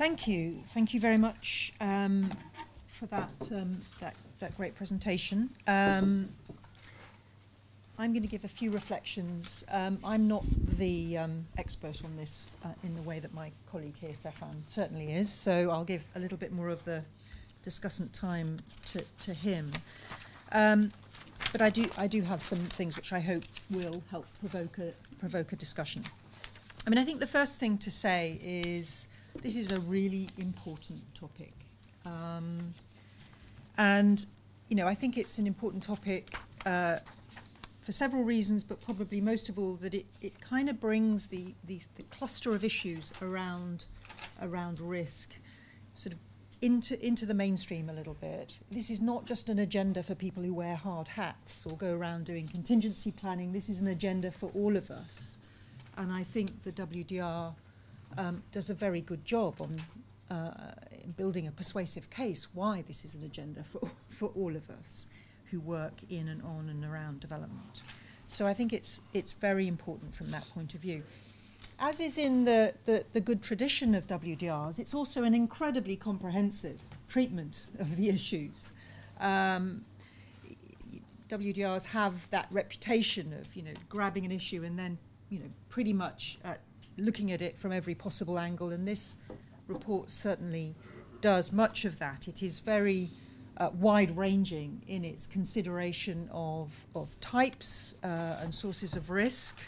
thank you. Thank you very much um, for that, um, that, that great presentation. Um, I'm going to give a few reflections. Um, I'm not the um, expert on this uh, in the way that my colleague here, Stefan, certainly is, so I'll give a little bit more of the discussant time to, to him. Um, but I do, I do have some things which I hope will help provoke a, provoke a discussion. I mean, I think the first thing to say is this is a really important topic. Um, and, you know, I think it's an important topic uh, for several reasons, but probably most of all that it, it kind of brings the, the, the cluster of issues around, around risk sort of into, into the mainstream a little bit. This is not just an agenda for people who wear hard hats or go around doing contingency planning. This is an agenda for all of us. And I think the WDR um, does a very good job on uh, building a persuasive case why this is an agenda for, for all of us who work in and on and around development. So I think it's, it's very important from that point of view. As is in the, the, the good tradition of WDRs, it's also an incredibly comprehensive treatment of the issues. Um, WDRs have that reputation of, you know, grabbing an issue and then, you know, pretty much uh, looking at it from every possible angle. And this report certainly does much of that. It is very uh, wide-ranging in its consideration of, of types uh, and sources of risk,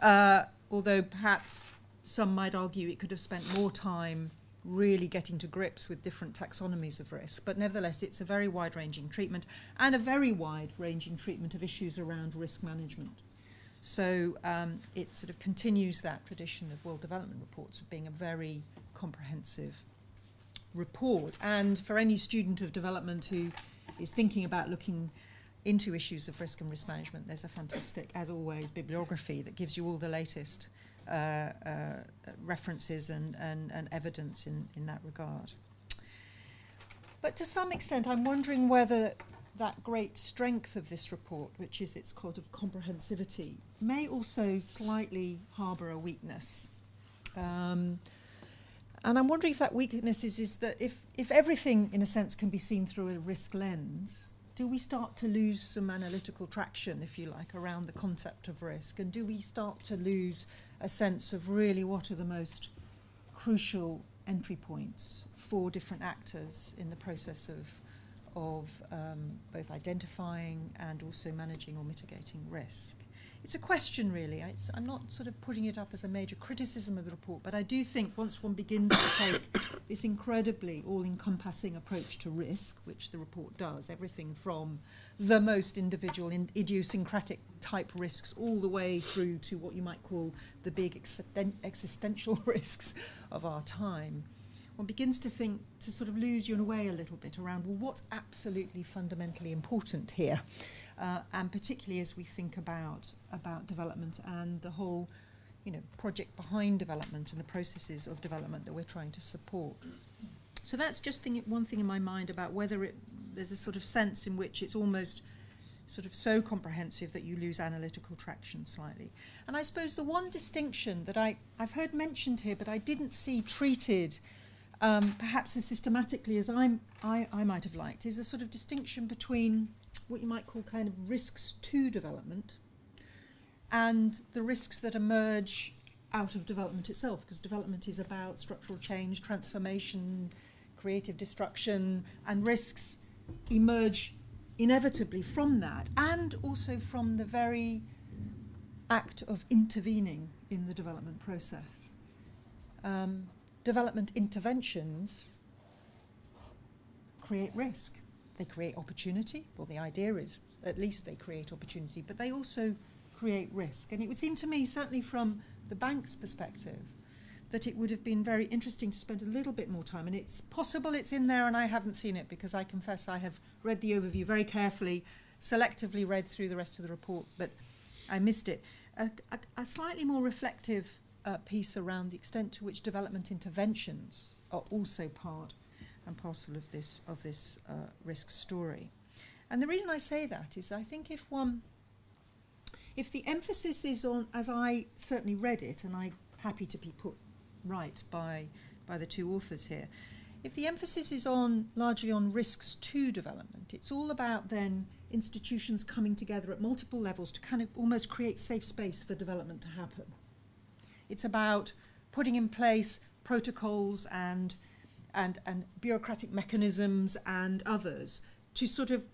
uh, although perhaps some might argue it could have spent more time really getting to grips with different taxonomies of risk. But nevertheless, it's a very wide-ranging treatment and a very wide-ranging treatment of issues around risk management. So um, it sort of continues that tradition of World Development Reports of being a very comprehensive report. And for any student of development who is thinking about looking into issues of risk and risk management, there's a fantastic, as always, bibliography that gives you all the latest uh, uh, references and, and, and evidence in, in that regard. But to some extent, I'm wondering whether that great strength of this report, which is its sort of comprehensivity, may also slightly harbour a weakness. Um, and I'm wondering if that weakness is, is that if, if everything, in a sense, can be seen through a risk lens, do we start to lose some analytical traction, if you like, around the concept of risk? And do we start to lose a sense of really what are the most crucial entry points for different actors in the process of, of um, both identifying and also managing or mitigating risk? it's a question really. It's, I'm not sort of putting it up as a major criticism of the report, but I do think once one begins to take this incredibly all-encompassing approach to risk, which the report does, everything from the most individual, in, idiosyncratic type risks all the way through to what you might call the big existen existential risks of our time, one begins to think, to sort of lose your way a little bit around, well, what's absolutely fundamentally important here? uh, and particularly as we think about about development and the whole you know project behind development and the processes of development that we're trying to support. So that's just thing, one thing in my mind about whether it, there's a sort of sense in which it's almost sort of so comprehensive that you lose analytical traction slightly. And I suppose the one distinction that I, I've heard mentioned here, but I didn't see treated um, perhaps as systematically as I'm, I, I might have liked, is a sort of distinction between what you might call kind of risks to development and the risks that emerge out of development itself, because development is about structural change, transformation, creative destruction, and risks emerge inevitably from that, and also from the very act of intervening in the development process. Um, development interventions create risk they create opportunity. Well, the idea is at least they create opportunity, but they also create risk. And it would seem to me, certainly from the bank's perspective, that it would have been very interesting to spend a little bit more time. And it's possible it's in there and I haven't seen it because I confess I have read the overview very carefully, selectively read through the rest of the report, but I missed it. A, a, a slightly more reflective uh, piece around the extent to which development interventions are also part and parcel of this of this uh, risk story. And the reason I say that is I think if one if the emphasis is on as I certainly read it and I'm happy to be put right by by the two authors here. If the emphasis is on largely on risks to development, it's all about then institutions coming together at multiple levels to kind of almost create safe space for development to happen. It's about putting in place protocols and and, and bureaucratic mechanisms and others to sort of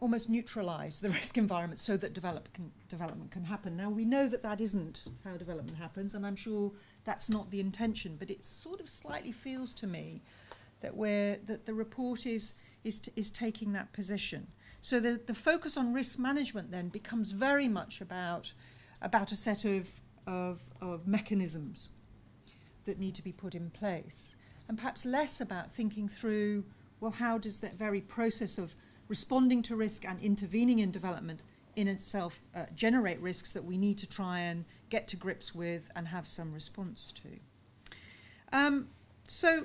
almost neutralize the risk environment so that develop can, development can happen. Now, we know that that isn't how development happens, and I'm sure that's not the intention, but it sort of slightly feels to me that, we're, that the report is, is, is taking that position. So the, the focus on risk management then becomes very much about, about a set of, of, of mechanisms that need to be put in place, and perhaps less about thinking through well, how does that very process of responding to risk and intervening in development in itself uh, generate risks that we need to try and get to grips with and have some response to. Um, so,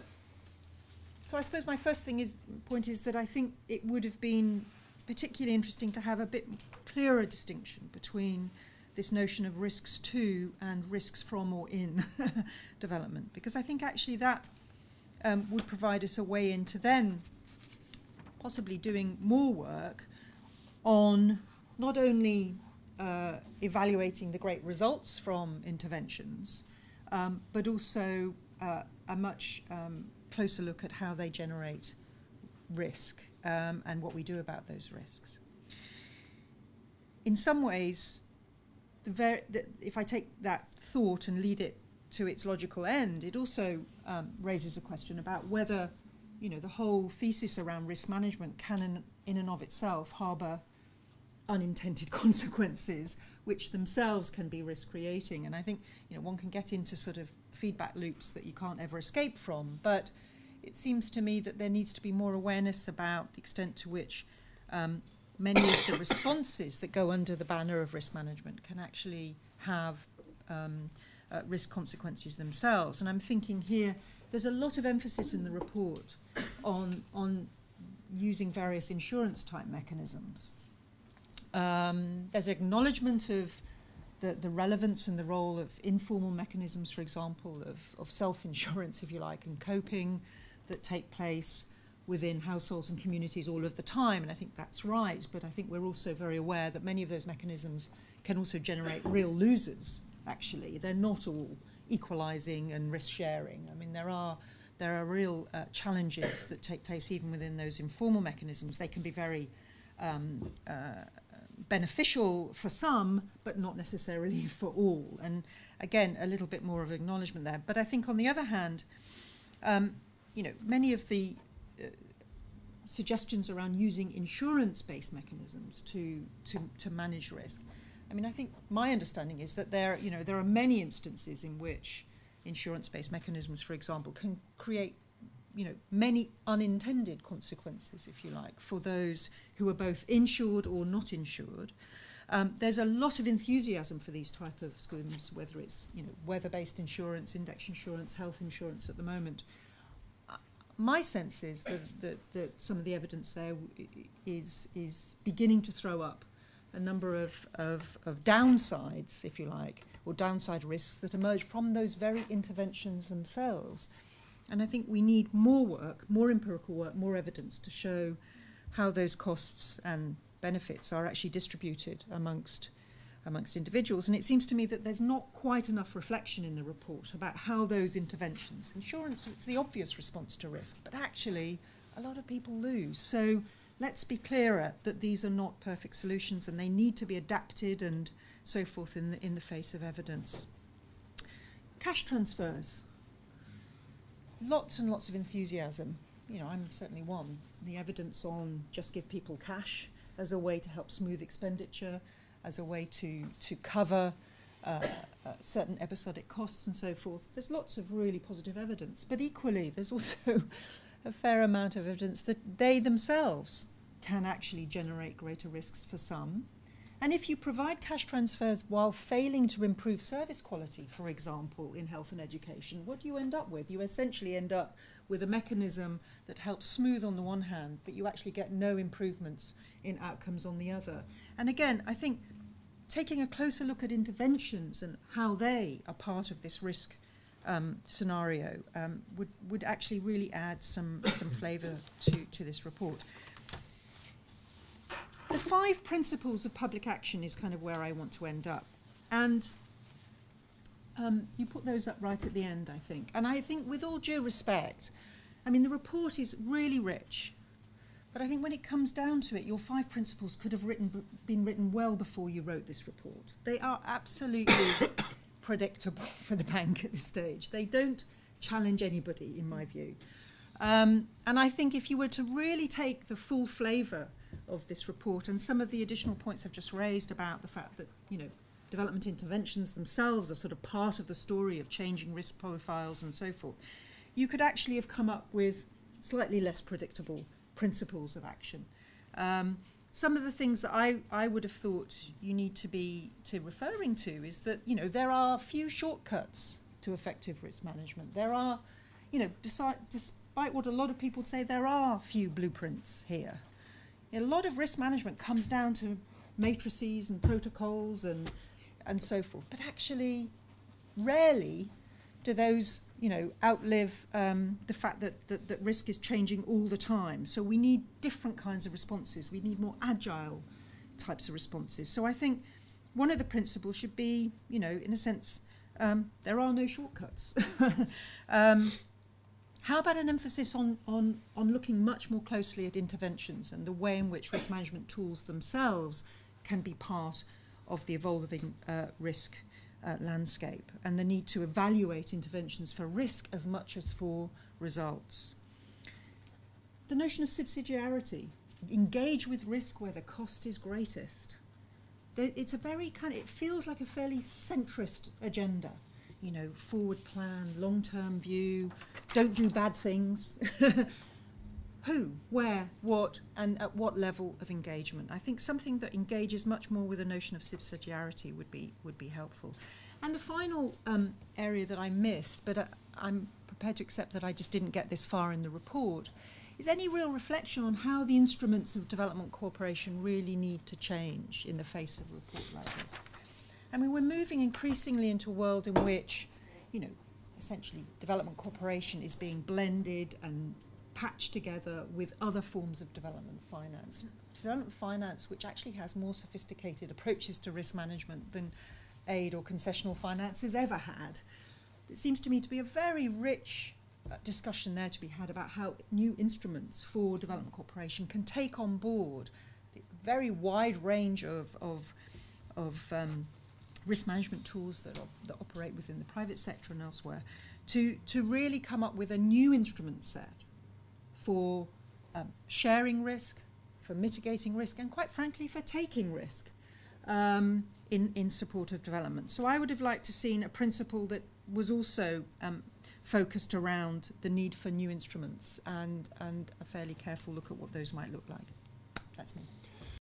so I suppose my first thing is point is that I think it would have been particularly interesting to have a bit clearer distinction between this notion of risks to and risks from or in development, because I think actually that um, would provide us a way into then possibly doing more work on not only uh, evaluating the great results from interventions, um, but also uh, a much um, closer look at how they generate risk um, and what we do about those risks. In some ways, the ver- the, if I take that thought and lead it to its logical end, it also um, raises a question about whether you know, the whole thesis around risk management can, in, in and of itself, harbour unintended consequences, which themselves can be risk creating. And I think you know one can get into sort of feedback loops that you can't ever escape from. But it seems to me that there needs to be more awareness about the extent to which um, many of the responses that go under the banner of risk management can actually have um, uh, risk consequences themselves. And I'm thinking here there's a lot of emphasis in the report on, on using various insurance type mechanisms. Um, there's acknowledgement of the, the relevance and the role of informal mechanisms, for example, of, of self insurance, if you like, and coping that take place within households and communities all of the time. And I think that's right, but I think we're also very aware that many of those mechanisms can also generate real losers, actually. They're not all equalising and risk sharing. I mean, there are there are real uh, challenges that take place even within those informal mechanisms. They can be very um, uh, beneficial for some, but not necessarily for all. And again, a little bit more of acknowledgement there. But I think on the other hand, um, you know, many of the suggestions around using insurance-based mechanisms to, to, to manage risk I mean, I think my understanding is that there, you know, there are many instances in which insurance-based mechanisms, for example, can create, you know, many unintended consequences, if you like, for those who are both insured or not insured. Um, there's a lot of enthusiasm for these type of schemes, whether it's you know weather-based insurance, index insurance, health insurance at the moment. My sense is that, that, that some of the evidence there is is beginning to throw up a number of, of, of downsides, if you like, or downside risks that emerge from those very interventions themselves. And I think we need more work, more empirical work, more evidence to show how those costs and benefits are actually distributed amongst amongst individuals. And it seems to me that there's not quite enough reflection in the report about how those interventions, insurance, it's the obvious response to risk, but actually a lot of people lose. So let's be clearer that these are not perfect solutions and they need to be adapted and so forth in the, in the face of evidence. Cash transfers. Lots and lots of enthusiasm. You know, I'm certainly one. The evidence on just give people cash as a way to help smooth expenditure, as a way to, to cover uh, uh, certain episodic costs and so forth. There's lots of really positive evidence. But equally, there's also a fair amount of evidence that they themselves can actually generate greater risks for some. And if you provide cash transfers while failing to improve service quality, for example, in health and education, what do you end up with? You essentially end up with a mechanism that helps smooth on the one hand, but you actually get no improvements in outcomes on the other. And again, I think taking a closer look at interventions and how they are part of this risk um, scenario um, would, would actually really add some, some flavour to, to this report. The five principles of public action is kind of where I want to end up. And um, you put those up right at the end, I think. And I think, with all due respect, I mean, the report is really rich. But I think when it comes down to it, your five principles could have written, been written well before you wrote this report. They are absolutely predictable for the bank at this stage. They don't challenge anybody, in my view. Um, and I think if you were to really take the full flavour of this report and some of the additional points I've just raised about the fact that, you know, development interventions themselves are sort of part of the story of changing risk profiles and so forth, you could actually have come up with slightly less predictable principles of action. Um, some of the things that I, I would have thought you need to be to referring to is that you know there are few shortcuts to effective risk management. There are, you know, despite, despite what a lot of people say, there are few blueprints here. A lot of risk management comes down to matrices and protocols and and so forth. But actually, rarely do those you know outlive um, the fact that, that that risk is changing all the time. So we need different kinds of responses. We need more agile types of responses. So I think one of the principles should be, you know, in a sense, um, there are no shortcuts. um, how about an emphasis on, on, on looking much more closely at interventions and the way in which risk management tools themselves can be part of the evolving uh, risk uh, landscape and the need to evaluate interventions for risk as much as for results. The notion of subsidiarity, engage with risk where the cost is greatest. It's a very kind of, it feels like a fairly centrist agenda. You know, forward plan, long term view, don't do bad things. who, where, what, and at what level of engagement. I think something that engages much more with the notion of subsidiarity would be would be helpful. And the final um, area that I missed, but uh, I'm prepared to accept that I just didn't get this far in the report, is any real reflection on how the instruments of development cooperation really need to change in the face of a report like this. I mean, we're moving increasingly into a world in which, you know, essentially development cooperation is being blended and patched together with other forms of development finance. Development finance, which actually has more sophisticated approaches to risk management than aid or concessional finance has ever had. It seems to me to be a very rich uh, discussion there to be had about how new instruments for development cooperation can take on board the very wide range of, of, of um, risk management tools that, op- that operate within the private sector and elsewhere to, to really come up with a new instrument set for um, sharing risk, for mitigating risk, and quite frankly, for taking risk um, in, in support of development. So I would have liked to seen a principle that was also um, focused around the need for new instruments and, and a fairly careful look at what those might look like. That's me.